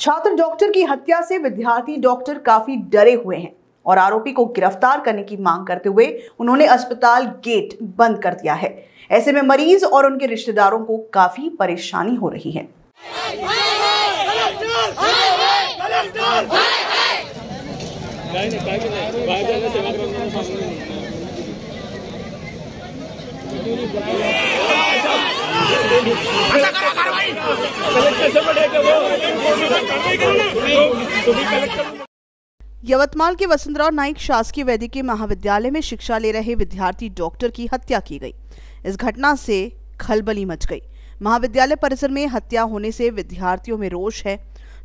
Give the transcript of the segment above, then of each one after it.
छात्र डॉक्टर की हत्या से विद्यार्थी डॉक्टर काफ़ी डरे हुए हैं और आरोपी को गिरफ़्तार करने की मांग करते हुए उन्होंने अस्पताल गेट बंद कर दिया है। ऐसे में मरीज़ और उनके रिश्तेदारों को काफ़ी परेशानी हो रही है। यवतमाल के वसंतराव नाइक शासकीय वैद्यकीय महाविद्यालय में शिक्षा ले रहे विद्यार्थी डॉक्टर की हत्या की गई। इस घटना से खलबली मच गई। महाविद्यालय परिसर में हत्या होने से विद्यार्थियों में रोष है।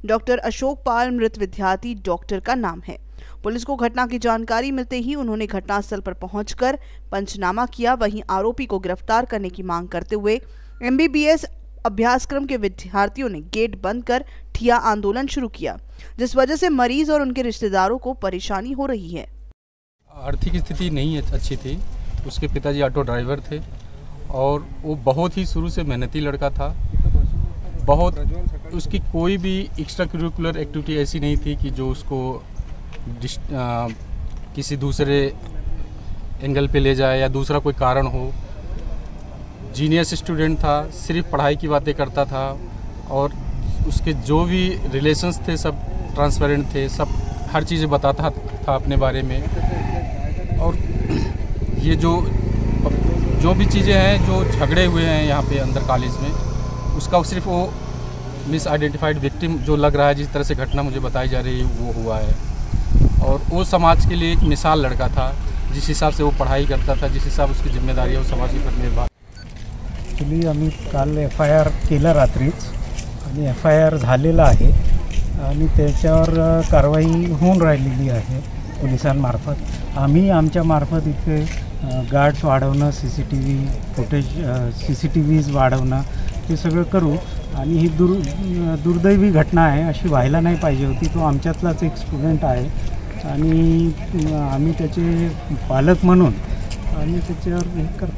डॉक्टर अशोक पाल मृत विद्यार्थी डॉक्टर का नाम है। पुलिस को घटना की जानकारी मिलते ही उन्होंने घटनास्थल पर पहुंचकर पंचनामा किया। वहीं आरोपी को गिरफ़्तार करने की मांग करते हुए एमबीबीएस अभ्यासक्रम के विद्यार्थियों ने गेट बंद कर ठिया आंदोलन शुरू किया जिस वजह से मरीज़ और उनके रिश्तेदारों को परेशानी हो रही है। आर्थिक स्थिति नहीं अच्छी थी। उसके पिताजी ऑटो ड्राइवर थे और वो बहुत ही शुरू से मेहनती लड़का था। बहुत उसकी कोई भी एक्स्ट्रा करिकुलर एक्टिविटी ऐसी नहीं थी कि जो उसको आ, किसी दूसरे एंगल पे ले जाए या दूसरा कोई कारण हो। जीनियस स्टूडेंट था, सिर्फ़ पढ़ाई की बातें करता था और उसके जो भी रिलेशंस थे सब ट्रांसपेरेंट थे, सब हर चीज़ बताता था अपने बारे में। और ये जो जो भी चीज़ें हैं, जो झगड़े हुए हैं यहाँ पे अंदर कॉलेज में, उसका सिर्फ़ वो मिस आइडेंटिफाइड विक्टिम जो लग रहा है, जिस तरह से घटना मुझे बताई जा रही है, वो हुआ है। और वो समाज के लिए एक मिसाल लड़का था, जिस हिसाब से वो पढ़ाई करता था, जिस हिसाब उसकी ज़िम्मेदारी है, वो समाज के प्रति निर्भर ॲक्च्युली आम्ही काल एफ आय आर केलं रात्रीच आणि एफ आय आर झालेला आहे आणि त्याच्यावर कारवाई होऊन राहिलेली आहे पोलिसांमार्फत. आम्ही आमच्यामार्फत इथे गार्ड्स वाढवणं C C T V footage C C T Vs वाढवणं हे सगळं करू. आणि ही दुर् दुर्दैवी घटना आहे अशी व्हायला नाही पाहिजे होती. तो आमच्यातलाच एक स्टुडंट आहे आणि आम्ही त्याचे पालक म्हणून आणि त्याच्यावर हे करतो.